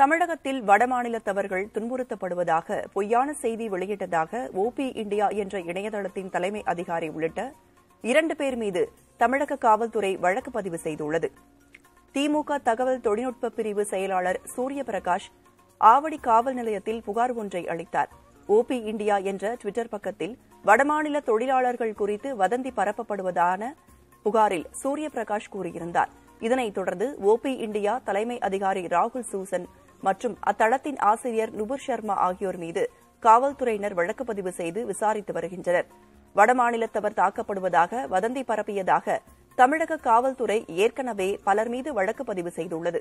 தமிழகத்தில் வடமாநிலத்தவர்கள் துன்புறுத்தப்படுவதாக பொய்யான செய்தி வெளியிட்டதாக ஓபி இந்தியா என்ற இணையதளத்தின் தலைமை அதிகாரி உள்ளிட்ட இரண்டு பேர் மீது தமிழக காவல்துறை வழக்கு பதிவு செய்துள்ளது. திமுக தகவல் தொழில்நுட்ப பிரிவு செயலாளர் சூரியபிரகாஷ் ஆவடி காவல் நிலையத்தில் புகார் ஒன்றை அளித்தார். ஓபி இந்தியா என்ற டுவிட்டர் பக்கத்தில் வடமாநில தொழிலாளர்கள் குறித்து வதந்தி பரப்பப்படுவதான புகாரில் சூரிய பிரகாஷ் கூறியிருந்தார். இதனைத் தொடர்ந்து ஓபி இந்தியா தலைமை அதிகாரி ராகுல் சூசன் மற்றும் அத்தளத்தின் ஆசிரியர் நுபுர் சர்மா ஆகியோர் மீது காவல்துறையினர் வழக்கு பதிவு செய்து விசாரித்து வருகின்றனர். வடமாநிலத்தவர் தாக்கப்படுவதாக வதந்தி பரப்பியதாக தமிழக காவல்துறை ஏற்கனவே பலர் மீது வழக்கு பதிவு செய்துள்ளது.